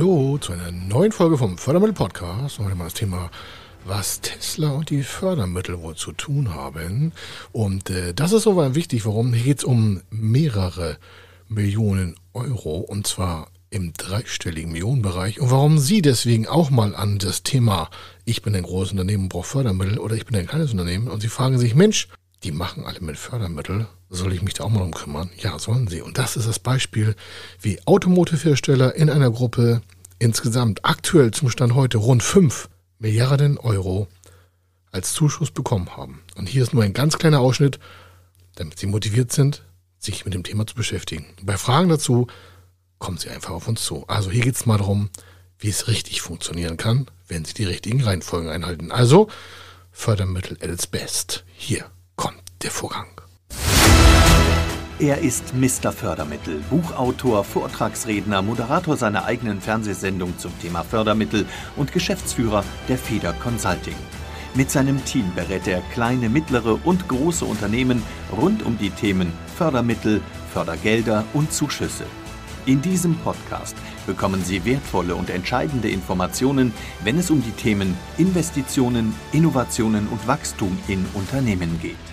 Hallo zu einer neuen Folge vom Fördermittel Podcast. Heute mal das Thema, was Tesla und die Fördermittel wohl zu tun haben. Und äh, das ist soweit wichtig. Warum? Hier geht es um mehrere Millionen Euro und zwar im dreistelligen Millionenbereich. Und warum Sie deswegen auch mal an das Thema, ich bin ein großes Unternehmen und brauche Fördermittel oder ich bin ein kleines Unternehmen und Sie fragen sich, Mensch, die machen alle mit Fördermittel. Soll ich mich da auch mal um kümmern? Ja, sollen sie. Und das ist das Beispiel, wie Automotive-Hersteller in einer Gruppe insgesamt aktuell zum Stand heute rund 5 Milliarden Euro als Zuschuss bekommen haben. Und hier ist nur ein ganz kleiner Ausschnitt, damit Sie motiviert sind, sich mit dem Thema zu beschäftigen. Bei Fragen dazu kommen Sie einfach auf uns zu. Also hier geht es mal darum, wie es richtig funktionieren kann, wenn Sie die richtigen Reihenfolgen einhalten. Also Fördermittel at its best. Hier der Vorgang. Er ist Mr. Fördermittel, Buchautor, Vortragsredner, Moderator seiner eigenen Fernsehsendung zum Thema Fördermittel und Geschäftsführer der Feder Consulting. Mit seinem Team berät er kleine, mittlere und große Unternehmen rund um die Themen Fördermittel, Fördergelder und Zuschüsse. In diesem Podcast bekommen Sie wertvolle und entscheidende Informationen, wenn es um die Themen Investitionen, Innovationen und Wachstum in Unternehmen geht.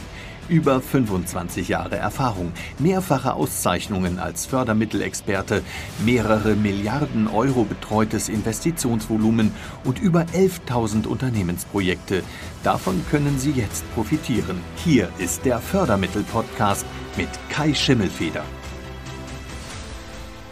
Über 25 Jahre Erfahrung, mehrfache Auszeichnungen als Fördermittelexperte, mehrere Milliarden Euro betreutes Investitionsvolumen und über 11.000 Unternehmensprojekte. Davon können Sie jetzt profitieren. Hier ist der Fördermittel-Podcast mit Kai Schimmelfeder.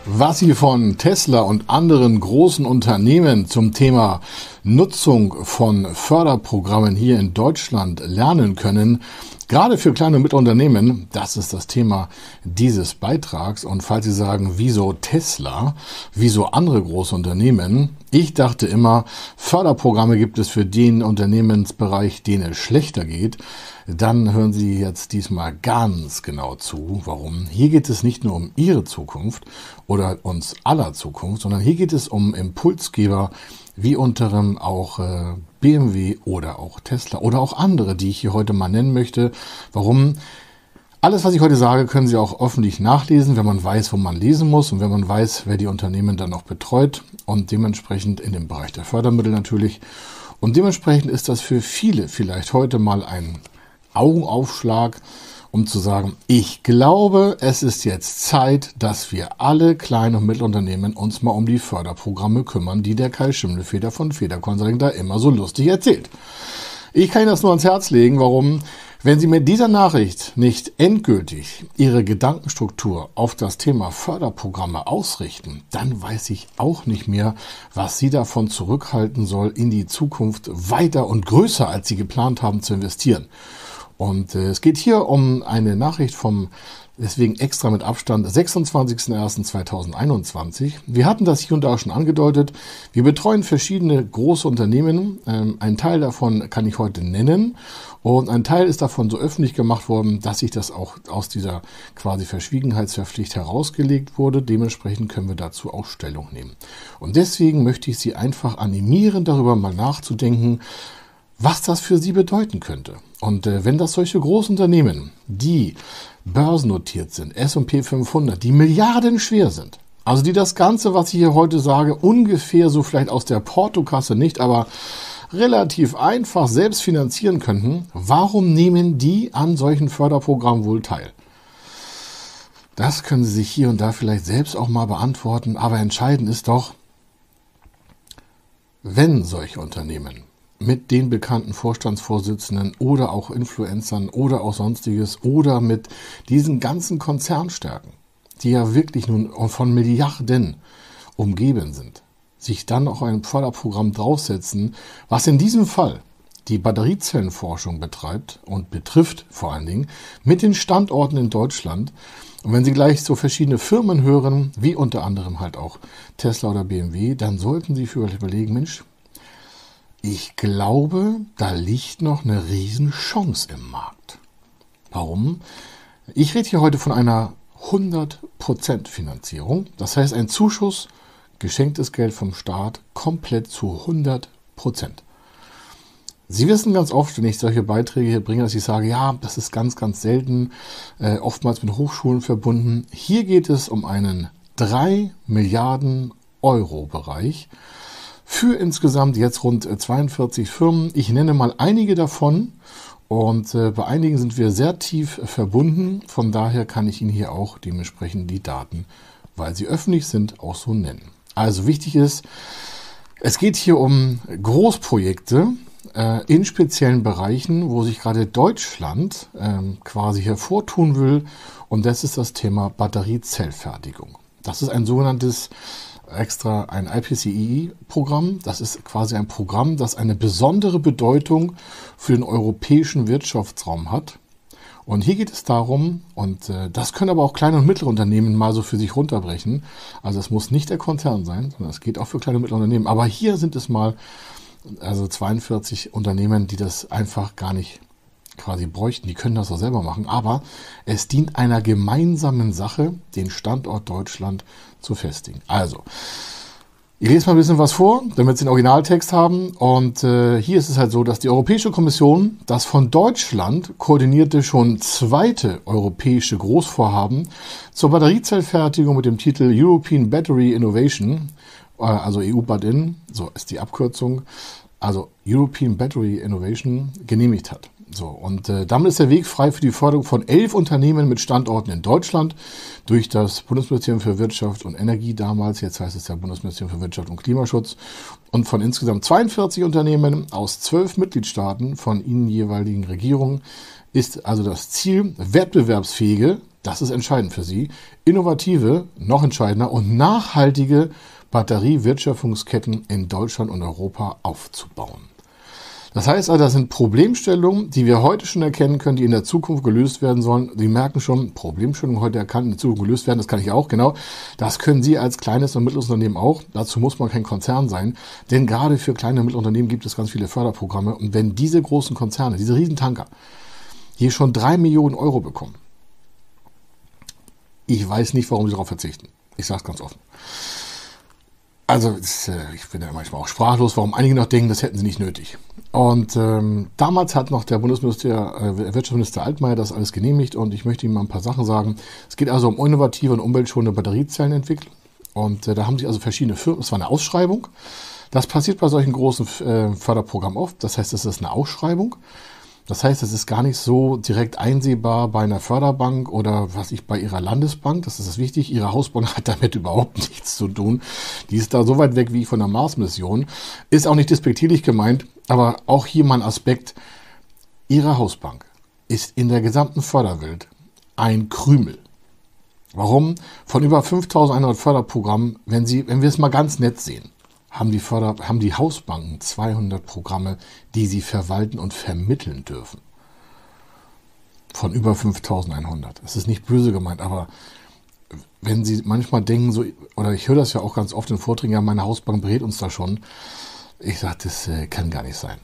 Was Sie von Tesla und anderen großen Unternehmen zum Thema Nutzung von Förderprogrammen hier in Deutschland lernen können, Gerade für kleine und mittlere Unternehmen, das ist das Thema dieses Beitrags. Und falls Sie sagen, wieso Tesla, wieso andere große Unternehmen, ich dachte immer, Förderprogramme gibt es für den Unternehmensbereich, den es schlechter geht. Dann hören Sie jetzt diesmal ganz genau zu. Warum? Hier geht es nicht nur um Ihre Zukunft oder uns aller Zukunft, sondern hier geht es um Impulsgeber, wie unterem auch äh, BMW oder auch Tesla oder auch andere, die ich hier heute mal nennen möchte. Warum? Alles, was ich heute sage, können Sie auch öffentlich nachlesen, wenn man weiß, wo man lesen muss und wenn man weiß, wer die Unternehmen dann auch betreut und dementsprechend in dem Bereich der Fördermittel natürlich. Und dementsprechend ist das für viele vielleicht heute mal ein Augenaufschlag, um zu sagen, ich glaube, es ist jetzt Zeit, dass wir alle kleinen und Mittelunternehmen uns mal um die Förderprogramme kümmern, die der Kai Schimmelfeder von Federkonsulting da immer so lustig erzählt. Ich kann Ihnen das nur ans Herz legen, warum, wenn Sie mit dieser Nachricht nicht endgültig Ihre Gedankenstruktur auf das Thema Förderprogramme ausrichten, dann weiß ich auch nicht mehr, was Sie davon zurückhalten soll, in die Zukunft weiter und größer, als Sie geplant haben, zu investieren. Und äh, es geht hier um eine Nachricht vom, deswegen extra mit Abstand, 26.01.2021. Wir hatten das hier und da schon angedeutet. Wir betreuen verschiedene große Unternehmen. Ähm, ein Teil davon kann ich heute nennen. Und ein Teil ist davon so öffentlich gemacht worden, dass sich das auch aus dieser quasi Verschwiegenheitsverpflicht herausgelegt wurde. Dementsprechend können wir dazu auch Stellung nehmen. Und deswegen möchte ich Sie einfach animieren, darüber mal nachzudenken, was das für Sie bedeuten könnte. Und äh, wenn das solche Großunternehmen, die börsennotiert sind, S&P 500, die Milliarden schwer sind, also die das Ganze, was ich hier heute sage, ungefähr so vielleicht aus der Portokasse nicht, aber relativ einfach selbst finanzieren könnten, warum nehmen die an solchen Förderprogrammen wohl teil? Das können Sie sich hier und da vielleicht selbst auch mal beantworten, aber entscheidend ist doch, wenn solche Unternehmen mit den bekannten Vorstandsvorsitzenden oder auch Influencern oder auch sonstiges oder mit diesen ganzen Konzernstärken, die ja wirklich nun von Milliarden umgeben sind, sich dann auch ein Förderprogramm draufsetzen, was in diesem Fall die Batteriezellenforschung betreibt und betrifft vor allen Dingen mit den Standorten in Deutschland. Und wenn Sie gleich so verschiedene Firmen hören, wie unter anderem halt auch Tesla oder BMW, dann sollten Sie vielleicht überlegen, Mensch, ich glaube, da liegt noch eine Riesenchance im Markt. Warum? Ich rede hier heute von einer 100% Finanzierung. Das heißt, ein Zuschuss, geschenktes Geld vom Staat, komplett zu 100%. Sie wissen ganz oft, wenn ich solche Beiträge hier bringe, dass ich sage, ja, das ist ganz, ganz selten, äh, oftmals mit Hochschulen verbunden. Hier geht es um einen 3 Milliarden Euro Bereich für insgesamt jetzt rund 42 Firmen. Ich nenne mal einige davon und äh, bei einigen sind wir sehr tief verbunden. Von daher kann ich Ihnen hier auch dementsprechend die Daten, weil sie öffentlich sind, auch so nennen. Also wichtig ist, es geht hier um Großprojekte äh, in speziellen Bereichen, wo sich gerade Deutschland äh, quasi hervortun will. Und das ist das Thema Batteriezellfertigung. Das ist ein sogenanntes extra ein IPCEI-Programm. Das ist quasi ein Programm, das eine besondere Bedeutung für den europäischen Wirtschaftsraum hat. Und hier geht es darum, und äh, das können aber auch kleine und mittlere Unternehmen mal so für sich runterbrechen. Also es muss nicht der Konzern sein, sondern es geht auch für kleine und mittlere Unternehmen. Aber hier sind es mal also 42 Unternehmen, die das einfach gar nicht quasi bräuchten. Die können das auch selber machen. Aber es dient einer gemeinsamen Sache, den Standort Deutschland zu festigen. Also, ich lese mal ein bisschen was vor, damit Sie den Originaltext haben. Und äh, hier ist es halt so, dass die Europäische Kommission das von Deutschland koordinierte schon zweite europäische Großvorhaben zur Batteriezellfertigung mit dem Titel European Battery Innovation, äh, also EU-BAT-IN, so ist die Abkürzung, also European Battery Innovation, genehmigt hat. So, und äh, damit ist der Weg frei für die Förderung von elf Unternehmen mit Standorten in Deutschland durch das Bundesministerium für Wirtschaft und Energie damals, jetzt heißt es ja Bundesministerium für Wirtschaft und Klimaschutz, und von insgesamt 42 Unternehmen aus zwölf Mitgliedstaaten von ihnen jeweiligen Regierungen ist also das Ziel, wettbewerbsfähige, das ist entscheidend für sie, innovative, noch entscheidender und nachhaltige Batteriewirtschaftungsketten in Deutschland und Europa aufzubauen. Das heißt also, das sind Problemstellungen, die wir heute schon erkennen können, die in der Zukunft gelöst werden sollen. Sie merken schon, Problemstellungen heute erkannt, in der Zukunft gelöst werden, das kann ich auch, genau. Das können Sie als kleines und mittleres Unternehmen auch. Dazu muss man kein Konzern sein. Denn gerade für kleine und mittlere Unternehmen gibt es ganz viele Förderprogramme. Und wenn diese großen Konzerne, diese Riesentanker, hier schon drei Millionen Euro bekommen, ich weiß nicht, warum sie darauf verzichten. Ich sage es ganz offen. Also äh, ich bin ja manchmal auch sprachlos, warum einige noch denken, das hätten sie nicht nötig. Und ähm, damals hat noch der Bundesminister, äh, Wirtschaftsminister Altmaier das alles genehmigt und ich möchte Ihnen mal ein paar Sachen sagen. Es geht also um innovative und umweltschonende Batteriezellenentwicklung. Und äh, da haben sich also verschiedene Firmen, es war eine Ausschreibung. Das passiert bei solchen großen äh, Förderprogrammen oft. Das heißt, es ist eine Ausschreibung. Das heißt, es ist gar nicht so direkt einsehbar bei einer Förderbank oder was ich bei ihrer Landesbank. Das ist wichtig. Ihre Hausbank hat damit überhaupt nichts zu tun. Die ist da so weit weg wie von der Mars-Mission. Ist auch nicht despektierlich gemeint, aber auch hier mal ein Aspekt. Ihre Hausbank ist in der gesamten Förderwelt ein Krümel. Warum? Von über 5100 Förderprogrammen, wenn Sie, wenn wir es mal ganz nett sehen haben die, Förder haben die Hausbanken 200 Programme, die sie verwalten und vermitteln dürfen. Von über 5100. Das ist nicht böse gemeint, aber wenn Sie manchmal denken, so, oder ich höre das ja auch ganz oft in Vorträgen, ja, meine Hausbank berät uns da schon. Ich sage, das äh, kann gar nicht sein.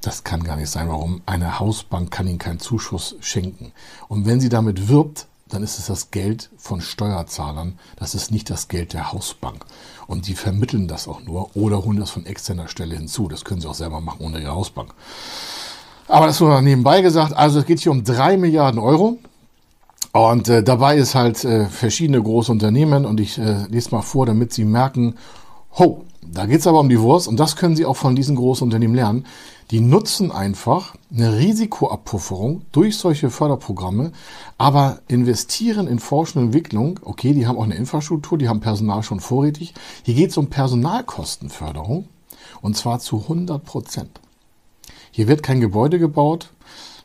Das kann gar nicht sein. Warum? Eine Hausbank kann Ihnen keinen Zuschuss schenken. Und wenn sie damit wirbt, dann ist es das Geld von Steuerzahlern. Das ist nicht das Geld der Hausbank. Und die vermitteln das auch nur oder holen das von externer Stelle hinzu. Das können sie auch selber machen ohne ihre Hausbank. Aber das nur nebenbei gesagt. Also es geht hier um drei Milliarden Euro. Und äh, dabei ist halt äh, verschiedene große Unternehmen. Und ich äh, lese mal vor, damit Sie merken, ho, da geht es aber um die Wurst. Und das können Sie auch von diesen großen Unternehmen lernen. Die nutzen einfach eine Risikoabpufferung durch solche Förderprogramme, aber investieren in Forschung und Entwicklung. Okay, die haben auch eine Infrastruktur, die haben Personal schon vorrätig. Hier geht es um Personalkostenförderung und zwar zu 100 Prozent. Hier wird kein Gebäude gebaut,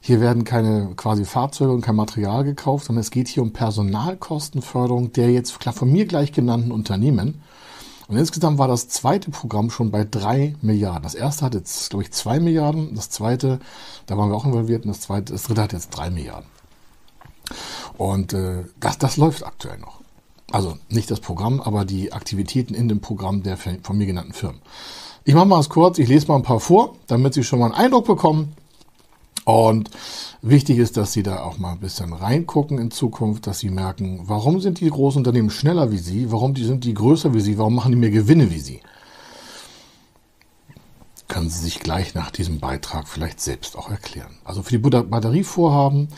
hier werden keine quasi Fahrzeuge und kein Material gekauft, sondern es geht hier um Personalkostenförderung der jetzt von mir gleich genannten Unternehmen. Und insgesamt war das zweite Programm schon bei drei Milliarden. Das erste hat jetzt, glaube ich, zwei Milliarden. Das zweite, da waren wir auch involviert. Und das zweite, das dritte hat jetzt drei Milliarden. Und äh, das, das läuft aktuell noch. Also nicht das Programm, aber die Aktivitäten in dem Programm der von mir genannten Firmen. Ich mache mal es kurz, ich lese mal ein paar vor, damit Sie schon mal einen Eindruck bekommen, und wichtig ist, dass Sie da auch mal ein bisschen reingucken in Zukunft, dass Sie merken, warum sind die großen Unternehmen schneller wie Sie, warum die, sind die größer wie Sie, warum machen die mehr Gewinne wie Sie. können Sie sich gleich nach diesem Beitrag vielleicht selbst auch erklären. Also für die Batterievorhaben,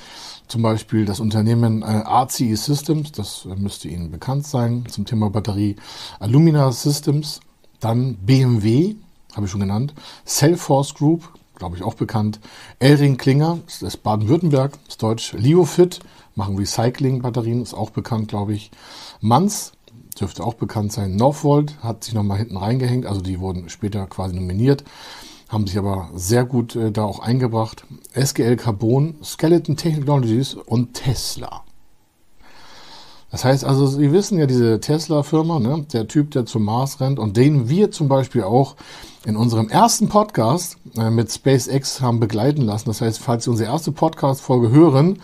zum Beispiel das Unternehmen äh, RCE Systems, das äh, müsste Ihnen bekannt sein, zum Thema Batterie Alumina Systems, dann BMW, habe ich schon genannt, Cellforce Group, glaube ich auch bekannt, Elring Klinger, das ist Baden-Württemberg, ist deutsch, Liofit, machen Recycling-Batterien, ist auch bekannt, glaube ich, Manz, dürfte auch bekannt sein. Northvolt hat sich nochmal hinten reingehängt, also die wurden später quasi nominiert, haben sich aber sehr gut äh, da auch eingebracht. SGL Carbon, Skeleton Technologies und Tesla. Das heißt also, Sie wissen ja, diese Tesla-Firma, ne, der Typ, der zum Mars rennt und den wir zum Beispiel auch in unserem ersten Podcast äh, mit SpaceX haben begleiten lassen. Das heißt, falls Sie unsere erste Podcast-Folge hören,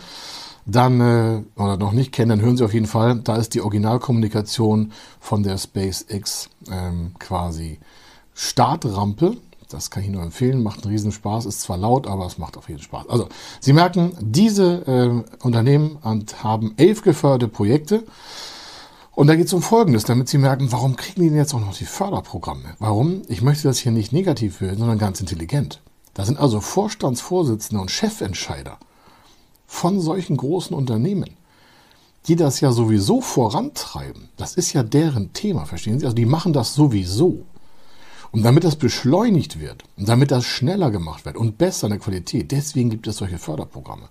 dann äh, oder noch nicht kennen, dann hören Sie auf jeden Fall. Da ist die Originalkommunikation von der SpaceX ähm, quasi Startrampe. Das kann ich nur empfehlen, macht einen riesen Spaß, ist zwar laut, aber es macht auf jeden Spaß. Also, Sie merken, diese äh, Unternehmen haben elf geförderte Projekte. Und da geht es um Folgendes, damit Sie merken, warum kriegen die denn jetzt auch noch die Förderprogramme? Warum? Ich möchte das hier nicht negativ hören, sondern ganz intelligent. Da sind also Vorstandsvorsitzende und Chefentscheider von solchen großen Unternehmen, die das ja sowieso vorantreiben. Das ist ja deren Thema, verstehen Sie? Also die machen das sowieso. Und damit das beschleunigt wird und damit das schneller gemacht wird und besser in der Qualität, deswegen gibt es solche Förderprogramme.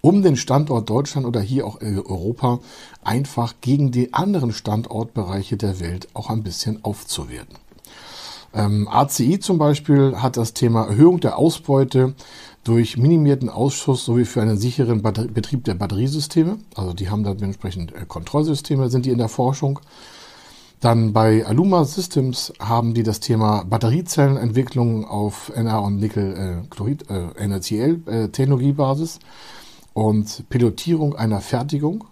Um den Standort Deutschland oder hier auch Europa einfach gegen die anderen Standortbereiche der Welt auch ein bisschen aufzuwerten. Ähm, ACI zum Beispiel hat das Thema Erhöhung der Ausbeute durch minimierten Ausschuss sowie für einen sicheren Batter Betrieb der Batteriesysteme. Also die haben da dementsprechend äh, Kontrollsysteme, sind die in der Forschung. Dann bei Aluma Systems haben die das Thema Batteriezellenentwicklung auf Na- und Nickel-Chlorid, äh, äh, NaCl-Technologiebasis äh, und Pilotierung einer Fertigung.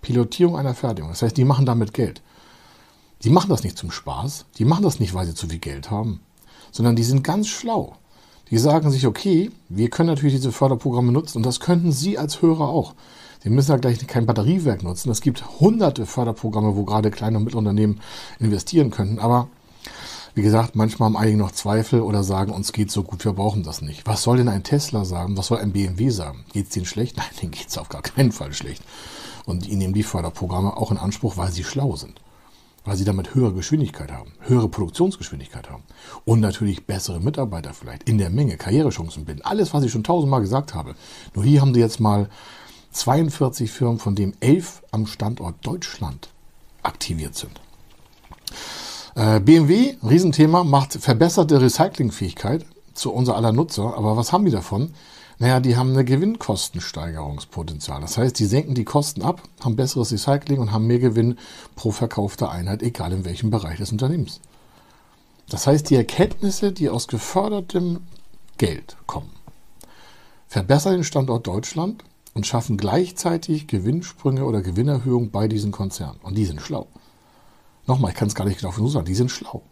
Pilotierung einer Fertigung. Das heißt, die machen damit Geld. Die machen das nicht zum Spaß. Die machen das nicht, weil sie zu viel Geld haben, sondern die sind ganz schlau. Die sagen sich, okay, wir können natürlich diese Förderprogramme nutzen und das könnten Sie als Hörer auch. Sie müssen ja gleich kein Batteriewerk nutzen. Es gibt hunderte Förderprogramme, wo gerade kleine und Mittelunternehmen investieren könnten. Aber wie gesagt, manchmal haben einige noch Zweifel oder sagen, uns geht so gut, wir brauchen das nicht. Was soll denn ein Tesla sagen? Was soll ein BMW sagen? Geht es denen schlecht? Nein, denen geht es auf gar keinen Fall schlecht. Und die nehmen die Förderprogramme auch in Anspruch, weil sie schlau sind. Weil sie damit höhere Geschwindigkeit haben, höhere Produktionsgeschwindigkeit haben. Und natürlich bessere Mitarbeiter vielleicht in der Menge, Karrierechancen bilden. Alles, was ich schon tausendmal gesagt habe. Nur hier haben sie jetzt mal 42 Firmen, von denen 11 am Standort Deutschland aktiviert sind. Äh, BMW, Riesenthema, macht verbesserte Recyclingfähigkeit zu unser aller Nutzer. Aber was haben die davon? Naja, die haben eine Gewinnkostensteigerungspotenzial. Das heißt, die senken die Kosten ab, haben besseres Recycling und haben mehr Gewinn pro verkaufter Einheit, egal in welchem Bereich des Unternehmens. Das heißt, die Erkenntnisse, die aus gefördertem Geld kommen, verbessern den Standort Deutschland und schaffen gleichzeitig Gewinnsprünge oder Gewinnerhöhung bei diesen Konzernen. Und die sind schlau. Nochmal, ich kann es gar nicht genau genug sagen, die sind schlau.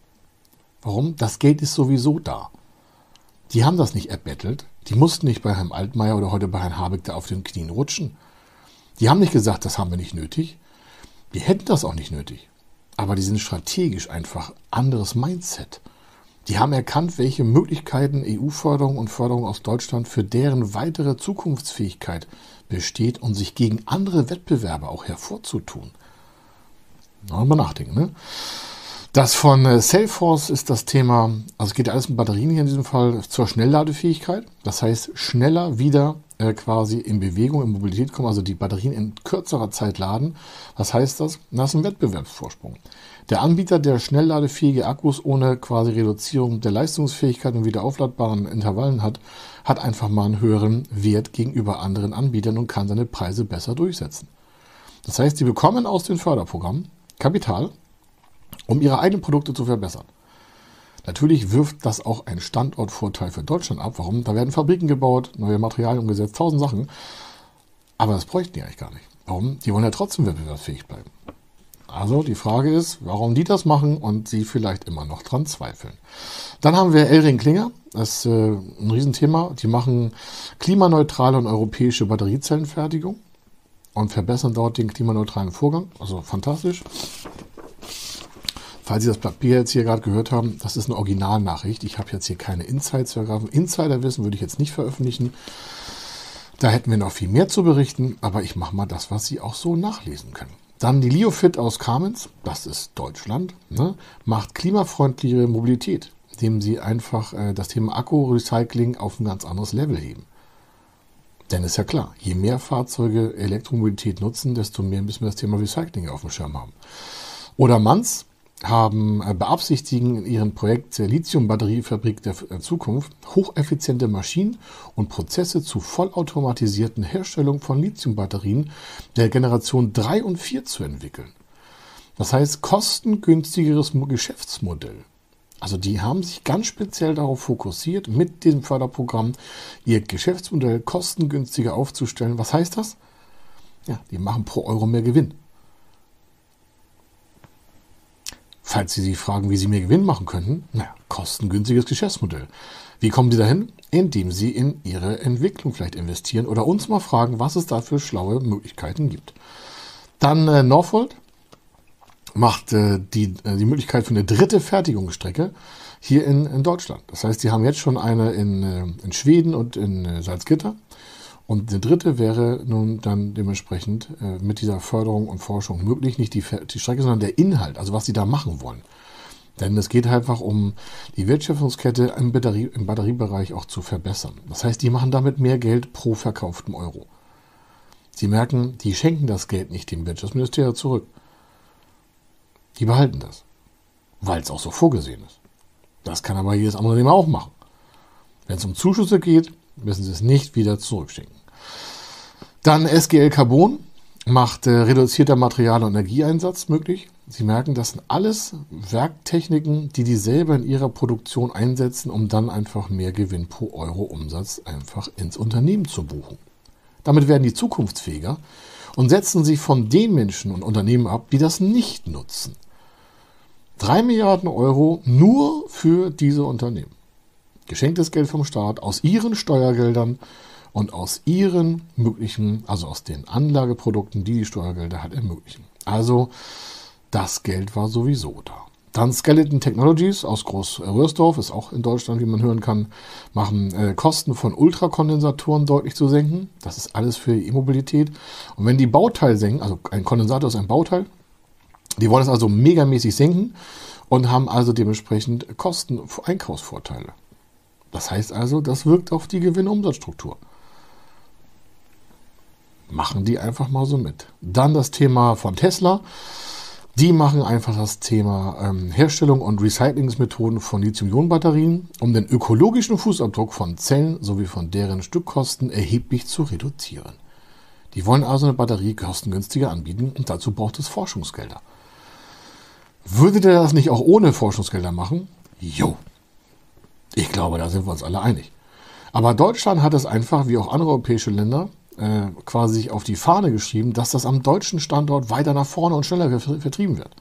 Warum? Das Geld ist sowieso da. Die haben das nicht erbettelt. Die mussten nicht bei Herrn Altmaier oder heute bei Herrn Habeck da auf den Knien rutschen. Die haben nicht gesagt, das haben wir nicht nötig. Die hätten das auch nicht nötig. Aber die sind strategisch einfach anderes Mindset. Die haben erkannt, welche Möglichkeiten EU-Förderung und Förderung aus Deutschland für deren weitere Zukunftsfähigkeit besteht und sich gegen andere Wettbewerber auch hervorzutun. Mal nachdenken. Ne? Das von äh, Salesforce ist das Thema, also es geht alles um Batterien hier in diesem Fall, zur Schnellladefähigkeit. Das heißt, schneller wieder äh, quasi in Bewegung, in Mobilität kommen, also die Batterien in kürzerer Zeit laden. Was heißt das? Das ist ein Wettbewerbsvorsprung. Der Anbieter, der schnellladefähige Akkus ohne quasi Reduzierung der Leistungsfähigkeit und wieder aufladbaren Intervallen hat, hat einfach mal einen höheren Wert gegenüber anderen Anbietern und kann seine Preise besser durchsetzen. Das heißt, sie bekommen aus den Förderprogrammen Kapital, um ihre eigenen Produkte zu verbessern. Natürlich wirft das auch einen Standortvorteil für Deutschland ab. Warum? Da werden Fabriken gebaut, neue Materialien umgesetzt, tausend Sachen. Aber das bräuchten die eigentlich gar nicht. Warum? Die wollen ja trotzdem wettbewerbsfähig bleiben. Also die Frage ist, warum die das machen und sie vielleicht immer noch dran zweifeln. Dann haben wir Elring Klinger. Das ist äh, ein Riesenthema. Die machen klimaneutrale und europäische Batteriezellenfertigung und verbessern dort den klimaneutralen Vorgang. Also fantastisch. falls Sie das Papier jetzt hier gerade gehört haben, das ist eine Originalnachricht. Ich habe jetzt hier keine Insights vergraben. Insiderwissen würde ich jetzt nicht veröffentlichen. Da hätten wir noch viel mehr zu berichten, aber ich mache mal das, was Sie auch so nachlesen können. Dann die Liofit aus Kamenz, das ist Deutschland, ne, macht klimafreundlichere Mobilität, indem sie einfach äh, das Thema Akku-Recycling auf ein ganz anderes Level heben. Denn ist ja klar, je mehr Fahrzeuge Elektromobilität nutzen, desto mehr müssen wir das Thema Recycling auf dem Schirm haben. Oder Manz haben äh, beabsichtigen in ihrem Projekt der Lithium-Batteriefabrik der äh, Zukunft hocheffiziente Maschinen und Prozesse zur vollautomatisierten Herstellung von Lithium-Batterien der Generation 3 und 4 zu entwickeln. Das heißt, kostengünstigeres Geschäftsmodell. Also die haben sich ganz speziell darauf fokussiert, mit dem Förderprogramm ihr Geschäftsmodell kostengünstiger aufzustellen. Was heißt das? Ja, die machen pro Euro mehr Gewinn. Falls Sie sich fragen, wie Sie mehr Gewinn machen könnten, naja, kostengünstiges Geschäftsmodell. Wie kommen Sie dahin? Indem Sie in Ihre Entwicklung vielleicht investieren oder uns mal fragen, was es da für schlaue Möglichkeiten gibt. Dann äh, Norfolk macht äh, die, äh, die Möglichkeit für eine dritte Fertigungsstrecke hier in, in Deutschland. Das heißt, Sie haben jetzt schon eine in, äh, in Schweden und in äh, Salzgitter. Und der dritte wäre nun dann dementsprechend äh, mit dieser Förderung und Forschung möglich, nicht die, die Strecke, sondern der Inhalt, also was sie da machen wollen. Denn es geht einfach um die Wertschöpfungskette im, Batterie, im Batteriebereich auch zu verbessern. Das heißt, die machen damit mehr Geld pro verkauftem Euro. Sie merken, die schenken das Geld nicht dem Wirtschaftsministerium zurück. Die behalten das, weil es auch so vorgesehen ist. Das kann aber jedes andere Unternehmen auch machen. Wenn es um Zuschüsse geht, müssen sie es nicht wieder zurückschicken. Dann SGL Carbon macht äh, reduzierter Material- und Energieeinsatz möglich. Sie merken, das sind alles Werktechniken, die die selber in ihrer Produktion einsetzen, um dann einfach mehr Gewinn pro Euro Umsatz einfach ins Unternehmen zu buchen. Damit werden die zukunftsfähiger und setzen sich von den Menschen und Unternehmen ab, die das nicht nutzen. Drei Milliarden Euro nur für diese Unternehmen. Geschenktes Geld vom Staat aus ihren Steuergeldern und aus ihren möglichen, also aus den Anlageprodukten, die die Steuergelder hat, ermöglichen. Also das Geld war sowieso da. Dann Skeleton Technologies aus Groß-Röhrsdorf, ist auch in Deutschland, wie man hören kann, machen äh, Kosten von Ultrakondensatoren deutlich zu senken. Das ist alles für E-Mobilität. Und wenn die Bauteil senken, also ein Kondensator ist ein Bauteil, die wollen es also megamäßig senken und haben also dementsprechend Kosten, Einkaufsvorteile. Das heißt also, das wirkt auf die Gewinnumsatzstruktur machen die einfach mal so mit. Dann das Thema von Tesla. Die machen einfach das Thema ähm, Herstellung und Recyclingsmethoden von Lithium-Ionen-Batterien, um den ökologischen Fußabdruck von Zellen sowie von deren Stückkosten erheblich zu reduzieren. Die wollen also eine Batterie kostengünstiger anbieten und dazu braucht es Forschungsgelder. Würde der das nicht auch ohne Forschungsgelder machen? Jo. Ich glaube, da sind wir uns alle einig. Aber Deutschland hat es einfach, wie auch andere europäische Länder, äh, quasi auf die Fahne geschrieben, dass das am deutschen Standort weiter nach vorne und schneller vertrieben wird.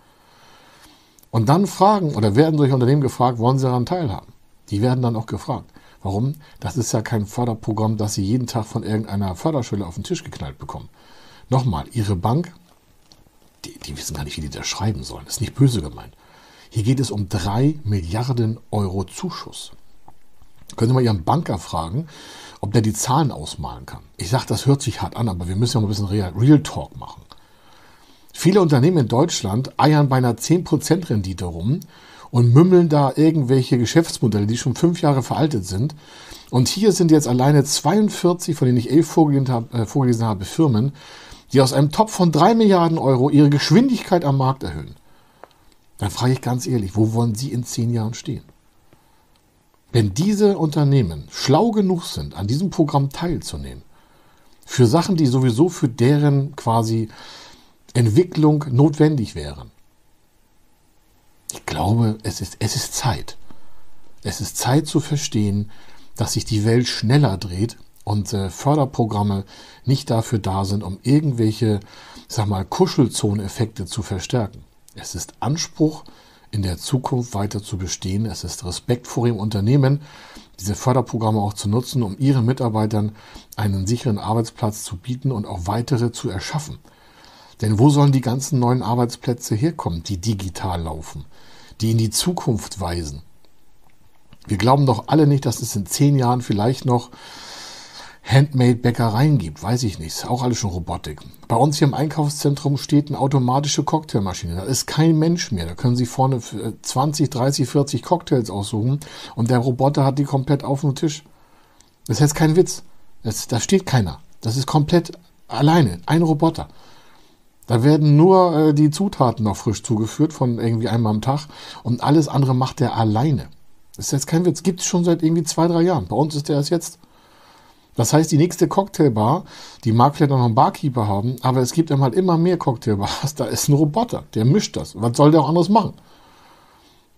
Und dann fragen oder werden solche Unternehmen gefragt, wollen sie daran teilhaben? Die werden dann auch gefragt. Warum? Das ist ja kein Förderprogramm, das sie jeden Tag von irgendeiner Förderschule auf den Tisch geknallt bekommen. Nochmal, ihre Bank, die, die wissen gar nicht, wie die das schreiben sollen. Das ist nicht böse gemeint. Hier geht es um drei Milliarden Euro Zuschuss. Können Sie mal Ihren Banker fragen, ob der die Zahlen ausmalen kann. Ich sage, das hört sich hart an, aber wir müssen ja mal ein bisschen Real, Talk machen. Viele Unternehmen in Deutschland eiern bei einer 10% Rendite rum und mümmeln da irgendwelche Geschäftsmodelle, die schon fünf Jahre veraltet sind. Und hier sind jetzt alleine 42, von denen ich elf vorgelesen habe, äh, vorgelesen habe Firmen, die aus einem Topf von drei Milliarden Euro ihre Geschwindigkeit am Markt erhöhen. Dann frage ich ganz ehrlich, wo wollen Sie in zehn Jahren stehen? Wenn diese Unternehmen schlau genug sind, an diesem Programm teilzunehmen, für Sachen, die sowieso für deren quasi Entwicklung notwendig wären, ich glaube, es ist, es ist Zeit. Es ist Zeit zu verstehen, dass sich die Welt schneller dreht und äh, Förderprogramme nicht dafür da sind, um irgendwelche, sag mal, Kuschelzoneffekte zu verstärken. Es ist Anspruch, in der Zukunft weiter zu bestehen. Es ist Respekt vor dem Unternehmen, diese Förderprogramme auch zu nutzen, um ihren Mitarbeitern einen sicheren Arbeitsplatz zu bieten und auch weitere zu erschaffen. Denn wo sollen die ganzen neuen Arbeitsplätze herkommen, die digital laufen? die in die Zukunft weisen. Wir glauben doch alle nicht, dass es in zehn Jahren vielleicht noch Handmade-Bäckereien gibt, weiß ich nicht. Auch alles schon Robotik. Bei uns hier im Einkaufszentrum steht eine automatische Cocktailmaschine. Da ist kein Mensch mehr. Da können Sie vorne 20, 30, 40 Cocktails aussuchen und der Roboter hat die komplett auf dem Tisch. Das ist jetzt kein Witz. Das, da steht keiner. Das ist komplett alleine. Ein Roboter. Da werden nur äh, die Zutaten noch frisch zugeführt von irgendwie einmal am Tag und alles andere macht er alleine. Das ist jetzt kein Witz. Gibt es schon seit irgendwie zwei, drei Jahren. Bei uns ist der erst jetzt. Das heißt, die nächste Cocktailbar, die mag vielleicht noch einen Barkeeper haben, aber es gibt halt immer mehr Cocktailbars. Da ist ein Roboter, der mischt das. Was soll der auch anderes machen?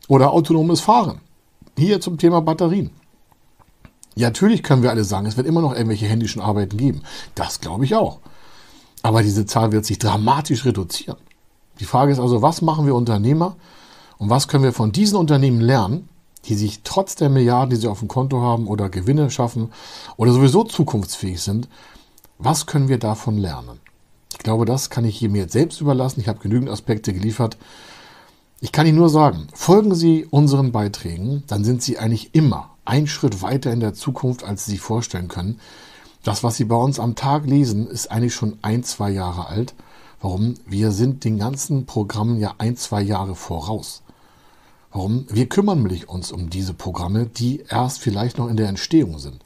Oder autonomes Fahren. Hier zum Thema Batterien. Ja, natürlich können wir alle sagen, es wird immer noch irgendwelche händischen Arbeiten geben. Das glaube ich auch. Aber diese Zahl wird sich dramatisch reduzieren. Die Frage ist also, was machen wir Unternehmer und was können wir von diesen Unternehmen lernen, die sich trotz der Milliarden, die sie auf dem Konto haben oder Gewinne schaffen oder sowieso zukunftsfähig sind, was können wir davon lernen? Ich glaube, das kann ich hier mir jetzt selbst überlassen. Ich habe genügend Aspekte geliefert. Ich kann Ihnen nur sagen, folgen Sie unseren Beiträgen, dann sind Sie eigentlich immer ein Schritt weiter in der Zukunft, als Sie sich vorstellen können. Das, was Sie bei uns am Tag lesen, ist eigentlich schon ein, zwei Jahre alt. Warum? Wir sind den ganzen Programmen ja ein, zwei Jahre voraus. Warum? Wir kümmern uns um diese Programme, die erst vielleicht noch in der Entstehung sind.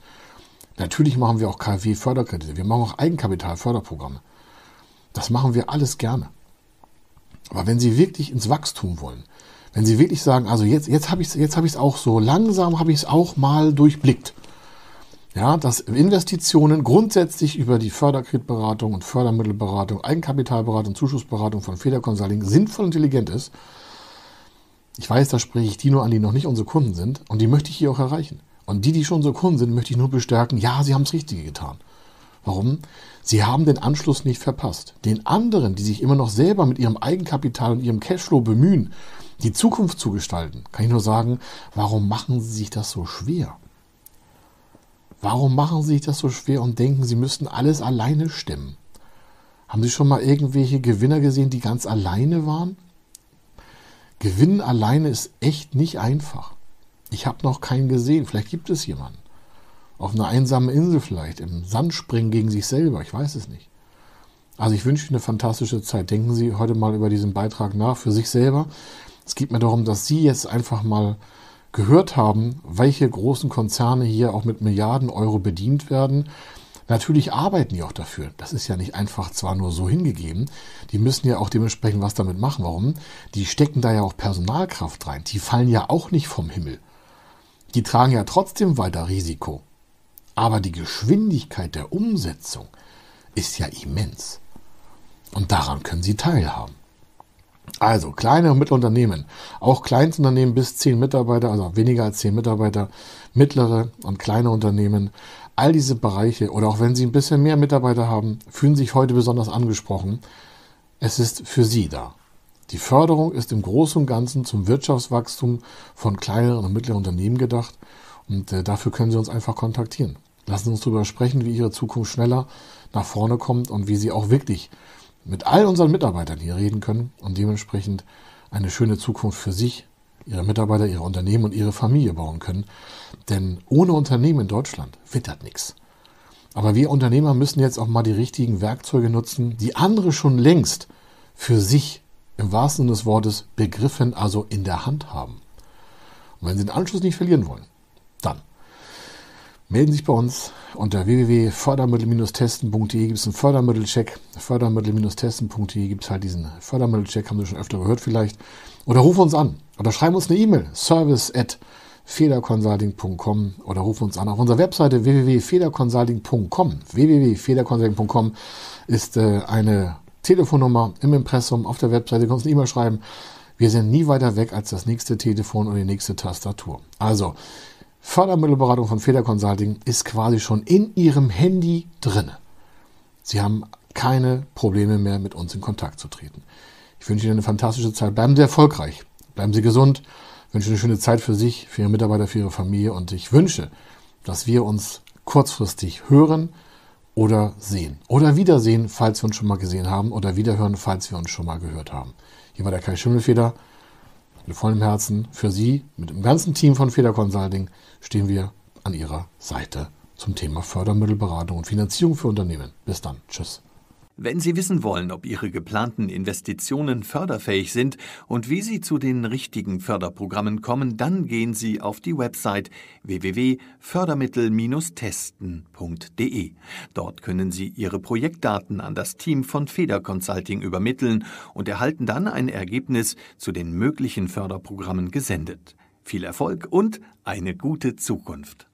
Natürlich machen wir auch KfW-Förderkredite, wir machen auch Eigenkapitalförderprogramme. Das machen wir alles gerne. Aber wenn Sie wirklich ins Wachstum wollen, wenn Sie wirklich sagen, also jetzt, jetzt habe ich es hab auch so, langsam habe ich es auch mal durchblickt. Ja, dass Investitionen grundsätzlich über die Förderkreditberatung und Fördermittelberatung, Eigenkapitalberatung, Zuschussberatung von Feder Consulting sinnvoll und intelligent ist, ich weiß, da spreche ich die nur an, die noch nicht unsere Kunden sind. Und die möchte ich hier auch erreichen. Und die, die schon unsere Kunden sind, möchte ich nur bestärken, ja, sie haben das Richtige getan. Warum? Sie haben den Anschluss nicht verpasst. Den anderen, die sich immer noch selber mit ihrem Eigenkapital und ihrem Cashflow bemühen, die Zukunft zu gestalten, kann ich nur sagen, warum machen sie sich das so schwer? Warum machen sie sich das so schwer und denken, sie müssten alles alleine stemmen? Haben Sie schon mal irgendwelche Gewinner gesehen, die ganz alleine waren? Gewinnen alleine ist echt nicht einfach. Ich habe noch keinen gesehen. Vielleicht gibt es jemanden. Auf einer einsamen Insel vielleicht, im Sand springen gegen sich selber. Ich weiß es nicht. Also ich wünsche Ihnen eine fantastische Zeit. Denken Sie heute mal über diesen Beitrag nach für sich selber. Es geht mir darum, dass Sie jetzt einfach mal gehört haben, welche großen Konzerne hier auch mit Milliarden Euro bedient werden Natürlich arbeiten die auch dafür. Das ist ja nicht einfach zwar nur so hingegeben. Die müssen ja auch dementsprechend was damit machen. Warum? Die stecken da ja auch Personalkraft rein. Die fallen ja auch nicht vom Himmel. Die tragen ja trotzdem weiter Risiko. Aber die Geschwindigkeit der Umsetzung ist ja immens. Und daran können sie teilhaben. Also kleine und mittlere Unternehmen, auch Kleinstunternehmen bis 10 Mitarbeiter, also weniger als 10 Mitarbeiter, mittlere und kleine Unternehmen all diese Bereiche oder auch wenn Sie ein bisschen mehr Mitarbeiter haben, fühlen sich heute besonders angesprochen. Es ist für Sie da. Die Förderung ist im Großen und Ganzen zum Wirtschaftswachstum von kleineren und mittleren Unternehmen gedacht und äh, dafür können Sie uns einfach kontaktieren. Lassen Sie uns darüber sprechen, wie Ihre Zukunft schneller nach vorne kommt und wie Sie auch wirklich mit all unseren Mitarbeitern hier reden können und dementsprechend eine schöne Zukunft für sich, ihre Mitarbeiter, ihre Unternehmen und ihre Familie bauen können. Denn ohne Unternehmen in Deutschland wird nichts. Aber wir Unternehmer müssen jetzt auch mal die richtigen Werkzeuge nutzen, die andere schon längst für sich im wahrsten Sinne des Wortes begriffen, also in der Hand haben. Und wenn Sie den Anschluss nicht verlieren wollen, melden Sie sich bei uns unter www.fördermittel-testen.de gibt es einen Fördermittelcheck. Fördermittel-testen.de gibt es halt diesen Fördermittelcheck, haben Sie schon öfter gehört vielleicht. Oder rufen uns an oder schreiben uns eine E-Mail, service at federconsulting.com oder rufen uns an auf unserer Webseite www.federconsulting.com. www.federconsulting.com ist äh, eine Telefonnummer im Impressum auf der Webseite. Kannst eine E-Mail schreiben. Wir sind nie weiter weg als das nächste Telefon oder die nächste Tastatur. Also, Fördermittelberatung von Feder Consulting ist quasi schon in Ihrem Handy drin. Sie haben keine Probleme mehr, mit uns in Kontakt zu treten. Ich wünsche Ihnen eine fantastische Zeit. Bleiben Sie erfolgreich. Bleiben Sie gesund. Ich wünsche eine schöne Zeit für sich, für Ihre Mitarbeiter, für Ihre Familie. Und ich wünsche, dass wir uns kurzfristig hören oder sehen. Oder wiedersehen, falls wir uns schon mal gesehen haben. Oder wiederhören, falls wir uns schon mal gehört haben. Hier war der Kai Schimmelfeder. Mit vollem Herzen für Sie, mit dem ganzen Team von Feder Consulting stehen wir an Ihrer Seite zum Thema Fördermittelberatung und Finanzierung für Unternehmen. Bis dann. Tschüss. Wenn Sie wissen wollen, ob Ihre geplanten Investitionen förderfähig sind und wie Sie zu den richtigen Förderprogrammen kommen, dann gehen Sie auf die Website www.fördermittel-testen.de. Dort können Sie Ihre Projektdaten an das Team von Feder Consulting übermitteln und erhalten dann ein Ergebnis zu den möglichen Förderprogrammen gesendet. Viel Erfolg und eine gute Zukunft.